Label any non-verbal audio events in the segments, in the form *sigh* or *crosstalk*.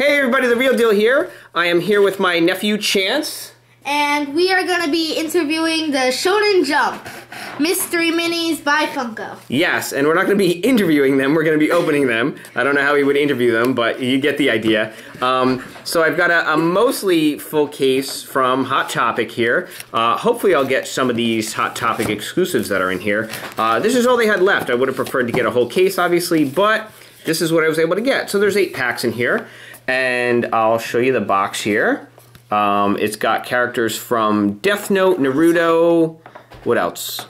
Hey everybody, The Real Deal here. I am here with my nephew Chance. And we are going to be interviewing the Shonen Jump Mystery Minis by Funko. Yes, and we're not going to be interviewing them, we're going to be opening them. I don't know how we would interview them, but you get the idea. Um, so I've got a, a, mostly full case from Hot Topic here. Uh, hopefully I'll get some of these Hot Topic exclusives that are in here. Uh, this is all they had left. I would have preferred to get a whole case, obviously, but this is what I was able to get. So there's eight packs in here. And I'll show you the box here. Um, it's got characters from Death Note, Naruto, what else?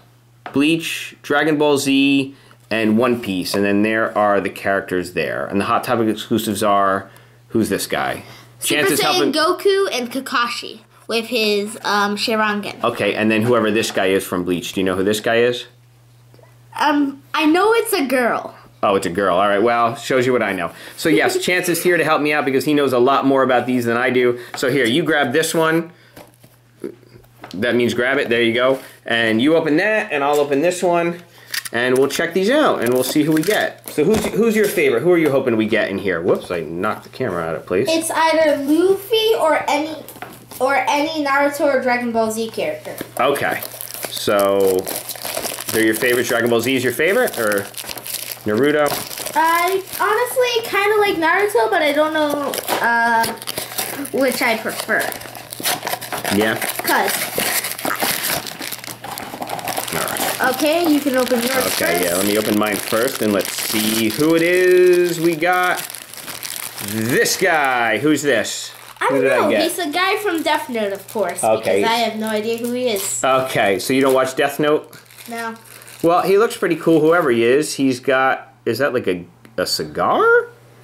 Bleach, Dragon Ball Z, and One Piece. And then there are the characters there. And the Hot Topic exclusives are, who's this guy? Super Saiyan helping... Goku and Kakashi with his um, Sharingan. Okay, and then whoever this guy is from Bleach. Do you know who this guy is? Um, I know it's a girl. Oh, it's a girl. All right. Well, shows you what I know. So yes, *laughs* Chance is here to help me out because he knows a lot more about these than I do. So here, you grab this one. That means grab it. There you go. And you open that, and I'll open this one, and we'll check these out, and we'll see who we get. So who's who's your favorite? Who are you hoping we get in here? Whoops! I knocked the camera out of place. It's either Luffy or any or any Naruto or Dragon Ball Z character. Okay. So they're your favorite. Dragon Ball Z is your favorite, or? Naruto? I honestly kind of like Naruto, but I don't know uh, which I prefer. Yeah. Cause. Okay, you can open yours Okay, first. yeah. Let me open mine first, and let's see who it is. We got this guy. Who's this? I don't know. I He's a guy from Death Note, of course. Okay. Because I have no idea who he is. Okay, so you don't watch Death Note? No. Well, he looks pretty cool, whoever he is. He's got, is that like a, a cigar?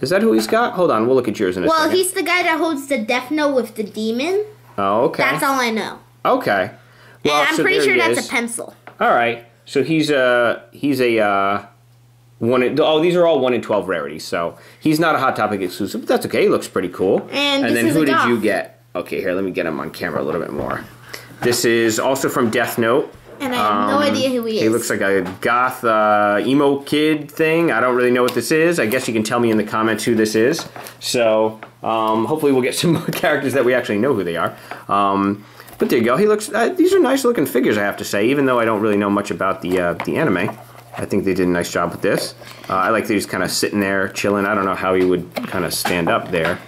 Is that who he's got? Hold on, we'll look at yours in a well, second. Well, he's the guy that holds the Death Note with the demon. Oh, okay. That's all I know. Okay. Well, and I'm so pretty sure that's is. a pencil. All right. So he's a he's a uh, one. In, oh, these are all one in twelve rarities. So he's not a Hot Topic exclusive, but that's okay. He looks pretty cool. And, and then who did you get? Okay, here. Let me get him on camera a little bit more. This is also from Death Note. And I have um, no idea who he is. He looks like a goth uh, emo kid thing. I don't really know what this is. I guess you can tell me in the comments who this is. So um, hopefully we'll get some *laughs* more characters that we actually know who they are. Um, but there you go. He looks. Uh, these are nice looking figures, I have to say. Even though I don't really know much about the uh, the anime, I think they did a nice job with this. Uh, I like that he's kind of sitting there chilling. I don't know how he would kind of stand up there.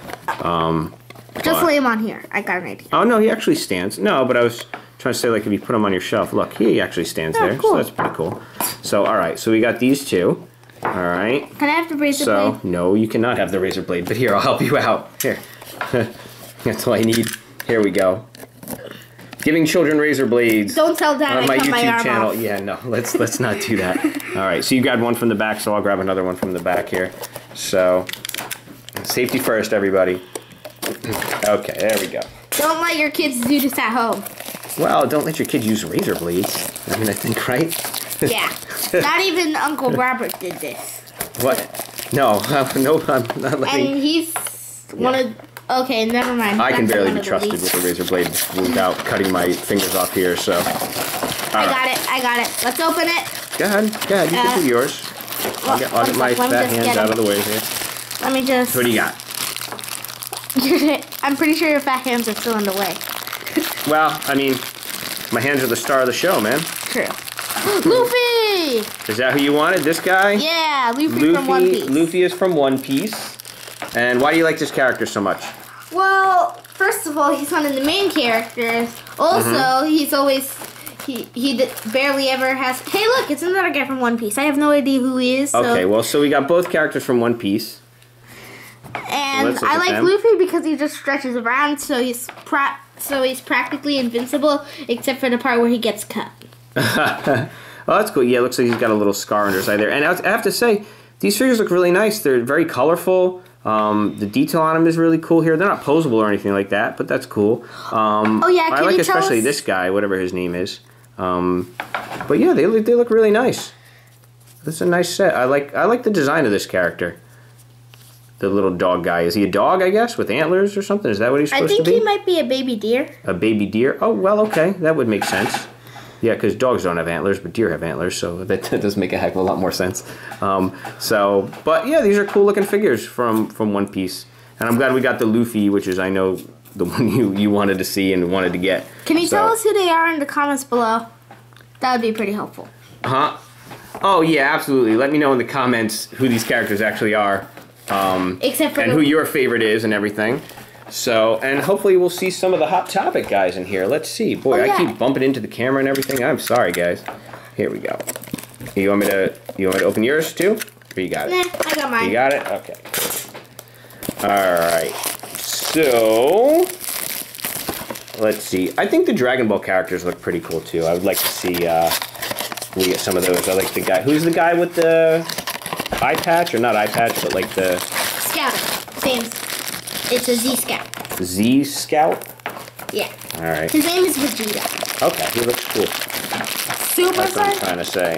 Um, Just lay him on here. I got an idea. Oh no, he actually stands. No, but I was trying to say like if you put them on your shelf, look, he actually stands oh, there, cool. so that's pretty cool. So all right, so we got these two. All right. Can I have the razor so, blade? So no, you cannot have the razor blade, but here I'll help you out. Here, *laughs* that's all I need. Here we go. Giving children razor blades. Don't tell Dad on my YouTube my channel. Off. Yeah, no, let's let's not do that. *laughs* All right, so you grabbed one from the back, so I'll grab another one from the back here. So, safety first, everybody. *clears throat* okay, there we go. Don't let your kids do this at home. Well, don't let your kids use razor blades. I mean, I think, right? *laughs* yeah. Not even Uncle Robert did this. What? No, *laughs* no, I'm not letting. And he's yeah. one of. Okay, never mind. I can barely be trusted with a razor blade without cutting my fingers off here, so. I right. got it, I got it. Let's open it. Go ahead, go ahead, you uh, can do yours. Well, I'll get, I'll get my fat hands out of the way here. Let me just. What do you got? *laughs* I'm pretty sure your fat hands are still in the way. Well, I mean, my hands are the star of the show, man. True. *gasps* Luffy! Is that who you wanted? This guy? Yeah, Luffy, Luffy from One Piece. Luffy is from One Piece. And why do you like this character so much? Well, first of all, he's one of the main characters. Also, mm-hmm. he's always he he barely ever has. Hey, look, it's another guy from One Piece. I have no idea who he is. So. Okay, well, so we got both characters from One Piece. And I like them. Luffy because he just stretches around, so he's pra- so he's practically invincible, except for the part where he gets cut. well, *laughs* that's cool. Yeah, it looks like he's got a little scar under his eye there. And I have to say, these figures look really nice. They're very colorful. Um, the detail on them is really cool here. They're not posable or anything like that, but that's cool. Um, oh yeah, Can I like especially this guy, whatever his name is. Um, but yeah, they they look really nice. That's a nice set. I like I like the design of this character the little dog guy. Is he a dog, I guess, with antlers or something? Is that what he's supposed to be? I think he might be a baby deer. A baby deer? Oh, well, okay. That would make sense. Yeah, because dogs don't have antlers, but deer have antlers, so that, *laughs* that, does make a heck of a lot more sense. Um, so, but yeah, these are cool looking figures from, from One Piece. And I'm glad we got the Luffy, which is I know the *laughs* one you you wanted to see and wanted to get. Can you So- tell us who they are in the comments below? That would be pretty helpful. Huh? Oh yeah, absolutely. Let me know in the comments who these characters actually are, um, Except for and who your favorite is, and everything. So, and hopefully we'll see some of the hot topic guys in here. Let's see. Boy, Oh, I keep bumping into the camera and everything. I'm sorry, guys. Here we go. You want me to? You want me to open yours too? Or you got it? Nah, I got mine. You got it? Okay. Alright. So let's see. I think the Dragon Ball characters look pretty cool too. I would like to see uh we get some of those. I like the guy who's the guy with the eye patch or not eye patch, but like the Scouter. Name's it's a Z Scout. Z Scout. Yeah. Alright. His name is Vegeta. Okay, he looks cool. Super That's what I'm trying to say.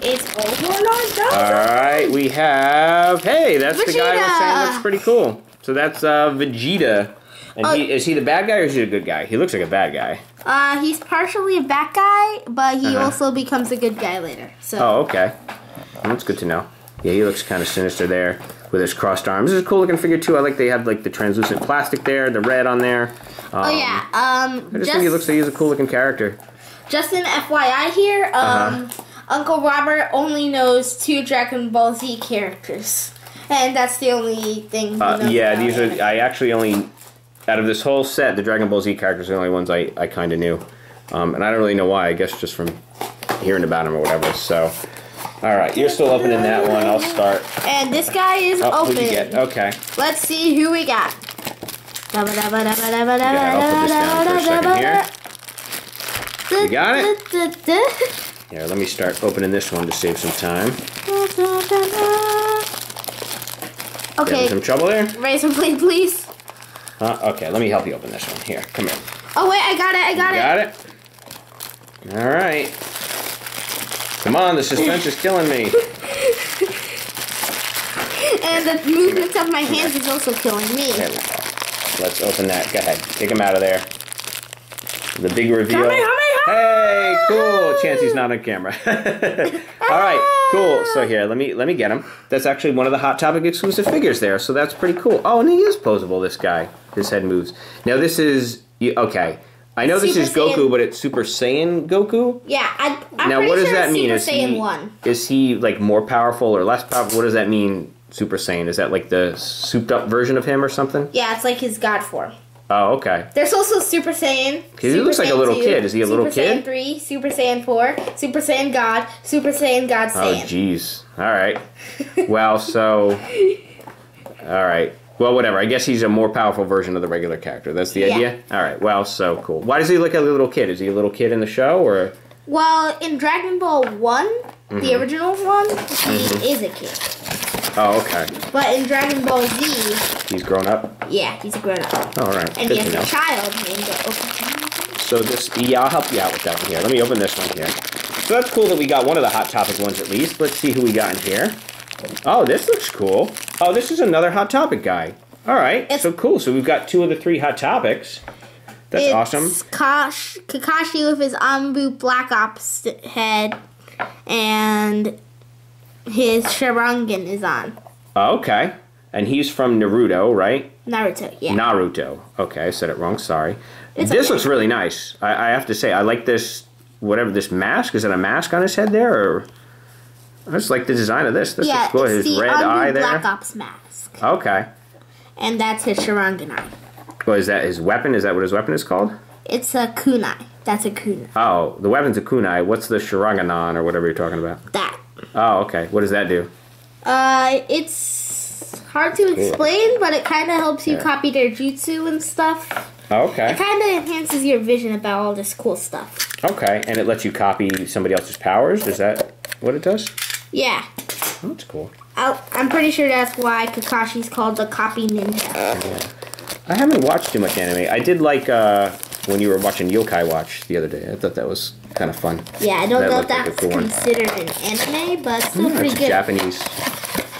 It's over not Alright, we have hey, that's the guy I was saying looks pretty cool. So that's uh Vegeta. And Oh. he, is he the bad guy or is he a good guy? He looks like a bad guy. Uh, he's partially a bad guy, but he Uh-huh. also becomes a good guy later. So Oh, okay. That's good to know. Yeah, he looks kind of sinister there with his crossed arms. This is a cool looking figure too. I like they have like the translucent plastic there, the red on there. Um, Oh yeah. Um. I just, think he looks like he's a cool looking character. Just an FYI here, um, Uh-huh. Uncle Robert only knows two Dragon Ball Z characters, and that's the only thing. Uh, yeah, these are. anime. I actually only out of this whole set, the Dragon Ball Z characters are the only ones I, I kind of knew, um, and I don't really know why. I guess just from hearing about them or whatever. So, all right, you're still opening that one. I'll start. And this guy is Oh, open. who'd you get? Okay. Let's see who we got. Yeah, I'll put this down for a second here. You got it? Here, let me start opening this one to save some time. Okay, some trouble there? raise some plate, please. Huh? Okay, let me help you open this one. Here, come here. Oh wait, I got it. I got You it. got it? All right. Come on, the suspense is killing me. And the movement of my hands is also killing me. There we go. Let's open that. Go ahead. Take him out of there. The big reveal. Kamehameha! Hey, cool. Chancey's not on camera. *laughs* All right, cool. So here, let me let me get him. That's actually one of the Hot Topic exclusive figures there. So that's pretty cool. Oh, and he is posable. This guy. His head moves. Now this is okay. I know this Super is Goku, Saiyan. but it's Super Saiyan Goku. Yeah, I, I'm now what does sure that mean? Super Is Saiyan he one. is he like more powerful or less powerful? What does that mean? Super Saiyan is that like the souped up version of him or something? Yeah, it's like his god form. Oh, okay. There's also Super Saiyan. He Super looks like a little 2, kid. Is he a little Super kid? Saiyan 3, Super Saiyan 4, Super Saiyan God, Super Saiyan God Oh, jeez. All right. Well, so. All right. Well, whatever. I guess he's a more powerful version of the regular character. That's the Yeah. idea? All right. Well, so cool. Why does he look like a little kid? Is he a little kid in the show or. well, in Dragon Ball one Mm-hmm. the original one, he is a kid. Oh, okay. But in Dragon Ball Z, He's grown up? yeah, he's a grown up. All right. And Good he has know. a child named. So this, yeah, I'll help you out with that one here. Let me open this one here. So that's cool that we got one of the Hot Topic ones at least. Let's see who we got in here. Oh, this looks cool. Oh, this is another Hot Topic guy. All right, It's- so cool. So we've got two of the three Hot Topics. That's it's awesome. Kash- Kakashi with his Anbu Black Ops head, and his Sharingan is on. Oh, okay. And he's from Naruto, right? Naruto, yeah. Naruto. Okay, I said it wrong. Sorry. It's this okay. looks really nice. I, I have to say, I like this. Whatever this mask is, it a mask on his head there, or I just like the design of this. This yeah, looks cool. His the red eye Black there. Ops mask, Okay. and that's his Sharingan eye. Well, is that his weapon? Is that what his weapon is called? It's a kunai. That's a kunai. Oh, the weapon's a kunai. What's the Shiraganon or whatever you're talking about? That. Oh, okay. What does that do? Uh, it's hard to explain, but it kind of helps you Yeah. copy their jutsu and stuff. Okay. It kind of enhances your vision about all this cool stuff. Okay, and it lets you copy somebody else's powers. Is that what it does? Yeah, Oh, that's cool. i I'm pretty sure that's why Kakashi's called the copy ninja. I haven't watched too much anime. I did like uh, when you were watching Yokai Watch the other day. I thought that was kind of fun. Yeah, I don't That know if like that's one. considered an anime, but it's still Yeah, pretty it's a good. Japanese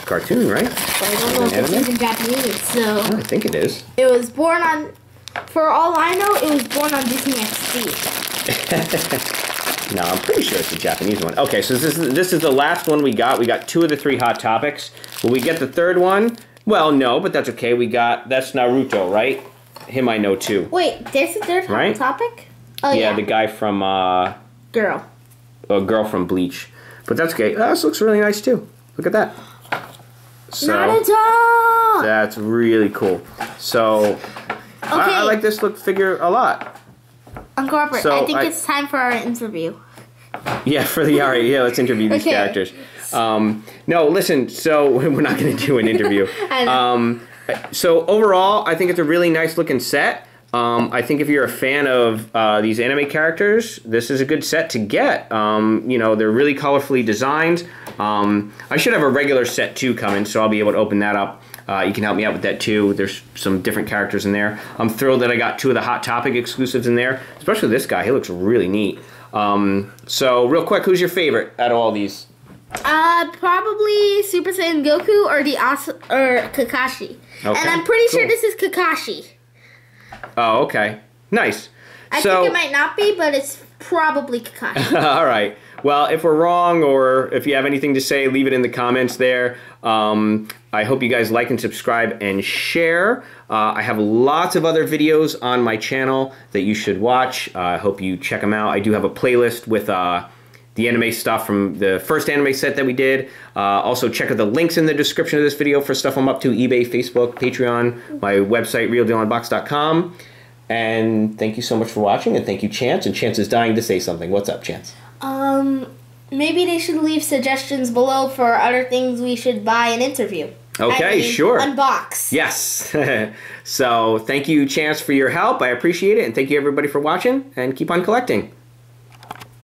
cartoon, right? But I don't know if it's even Japanese. So I think it is. it was born on. For all I know, it was born on Disney XD. *laughs* No, I'm pretty sure it's a Japanese one. Okay, so this is this is the last one we got. We got two of the three hot topics. Will we get the third one? Well, no, but that's okay. We got that's Naruto, right? Him I know too. Wait, there's a third Right. topic. Oh yeah, yeah, the guy from uh, girl. a girl from Bleach. But that's okay. Oh, this looks really nice too. Look at that. So Naruto. that's really cool. So Okay, I, I like this look figure a lot. Uncle Robert. So I think I- it's time for our interview. Yeah, for the all right. Yeah, let's interview these Okay. characters. Um, no, listen. So *laughs* we're not going to do an interview. *laughs* Um, so overall, I think it's a really nice looking set. Um, I think if you're a fan of uh, these anime characters, this is a good set to get. Um, you know, they're really colorfully designed. Um, I should have a regular set too coming, so I'll be able to open that up. Uh, you can help me out with that too. There's some different characters in there. I'm thrilled that I got two of the Hot Topic exclusives in there, especially this guy. He looks really neat. Um, so, real quick, who's your favorite out of all these? Uh, probably Super Saiyan Goku or the As- or Kakashi. Okay, And I'm pretty sure this is Kakashi. Oh, okay. Nice. I so, think it might not be, but it's probably Kakashi. *laughs* all right. Well, if we're wrong or if you have anything to say, leave it in the comments there. Um, I hope you guys like and subscribe and share. Uh, I have lots of other videos on my channel that you should watch. Uh, I hope you check them out. I do have a playlist with uh, the anime stuff from the first anime set that we did. Uh, also, check out the links in the description of this video for stuff I'm up to eBay, Facebook, Patreon, my website, realdealunbox.com. And thank you so much for watching, and thank you, Chance. And Chance is dying to say something. What's up, Chance? um, maybe they should leave suggestions below for other things we should buy and interview. Okay, I mean, sure. Unbox. Yes. *laughs* so thank you, Chance, for your help. I appreciate it. And thank you, everybody, for watching. And keep on collecting.